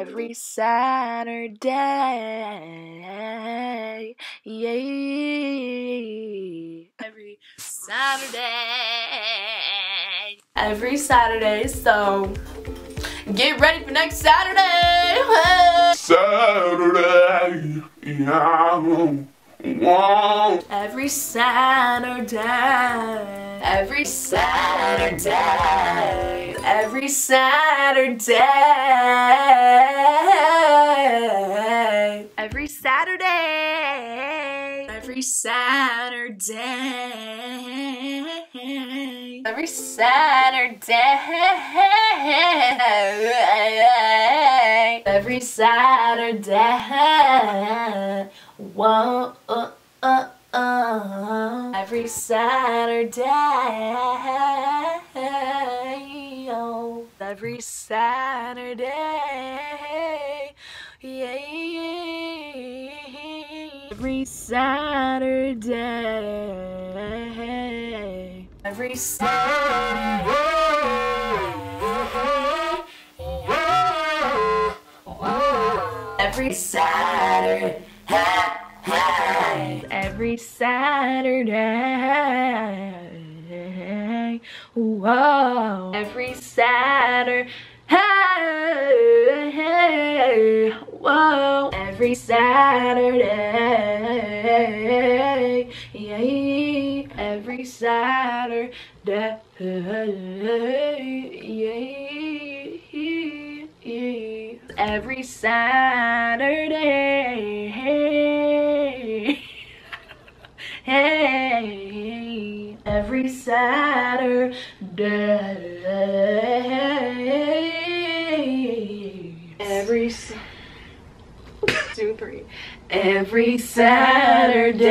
Every Saturday, yeah. Every Saturday. Every Saturday, so get ready for next Saturday. Saturday, yeah. Wow. Every Saturday, every Saturday, every Saturday, every Saturday, every Saturday, every Saturday, every Saturday. Whoa, uh, uh, uh. Every Saturday. Every Saturday, yeah. Every Saturday, every Saturday, every Saturday. Every Saturday, whoa. Every Saturday, hey! whoa. Every Saturday, yeah. Every Saturday, yeah. Every Saturday, Saturday, every two, three, every Saturday,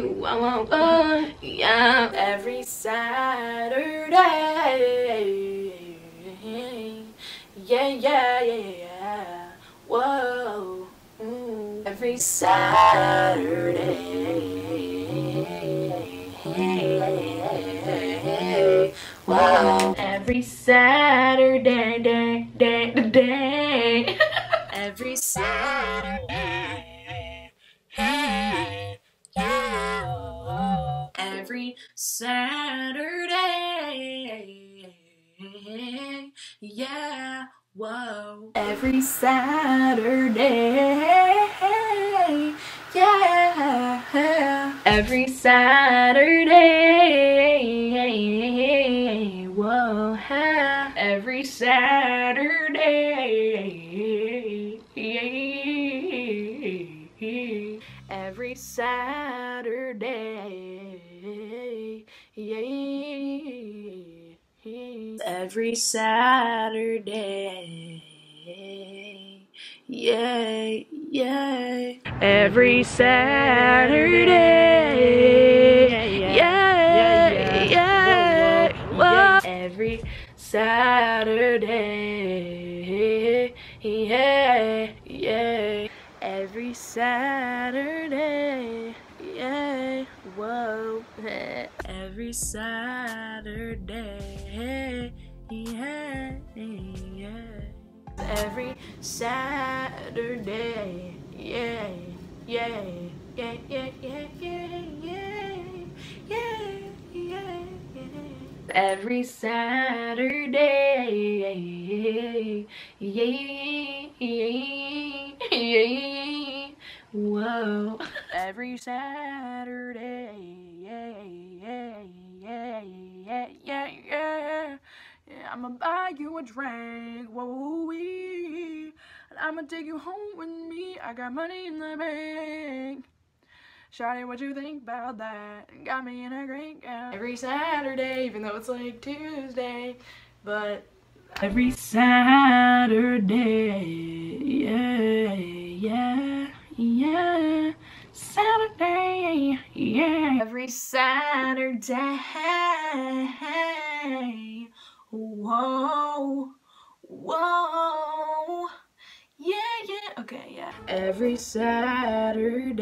whoa, whoa, whoa, yeah, every Saturday, yeah, yeah, yeah, yeah, whoa, mm. every Saturday, every Saturday, day, day, day, every Saturday, yeah, every Saturday, yeah, whoa, every Saturday, yeah, every Saturday, every Saturday, every Saturday. Every Saturday, yay, yay. Every Saturday, Saturday, yeah, yeah. Every Saturday, yeah, whoa. Every Saturday, yeah, yeah. Every Saturday, yeah, yeah, Every Saturday, yeah, yeah, yeah. Whoa. Every Saturday, yeah, yeah, yeah, yeah, yeah, yeah. I'ma buy you a drink, whoa, wee. And I'ma take you home with me. I got money in the bank. Shawty, what you think about that? Got me in a great gown. Every Saturday, even though it's like Tuesday. But every Saturday, yeah, yeah, yeah. Saturday, yeah. Every Saturday. Whoa, whoa. Yeah, yeah. Okay, yeah. Every Saturday.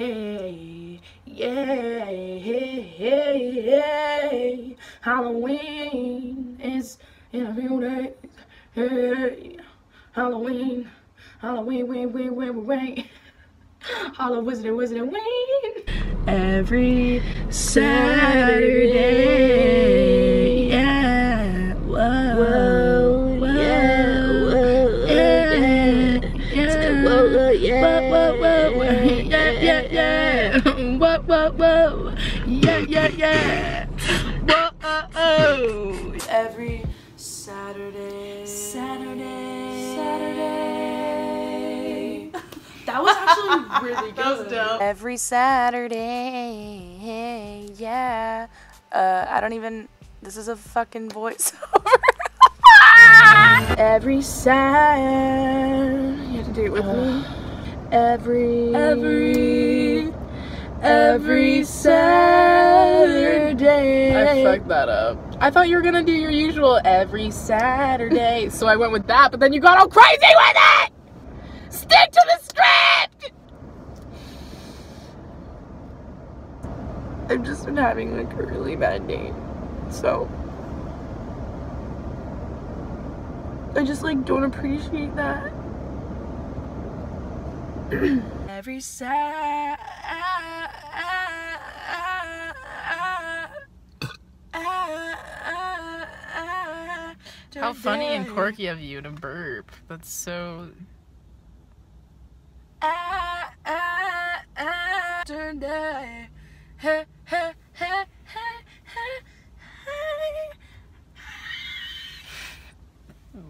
Yeah, yeah, yeah. Halloween is in a few days. Hey, Halloween, Halloween, wait, wait, wait, wait. Hollow Wizard, Wizard, Wayne. Every Saturday, whoa. Whoa, whoa, whoa, yeah, yeah, yeah. Whoa, whoa, whoa, yeah, yeah, yeah. Whoa, oh, oh. Every Saturday, Saturday, Saturday. That was actually really good. Every Saturday, yeah. Uh, I don't even. This is a fucking voiceover. Every Saturday. You have to do it with me. Every. Every. Every Saturday. I fucked that up. I thought you were gonna do your usual every Saturday, so I went with that, but then you got all crazy with it! Stick to the script! I've just been having like a really bad day. So. I just like don't appreciate that. Every Saturday. How funny and quirky of you to burp. That's so.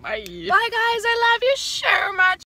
Bye. Bye guys,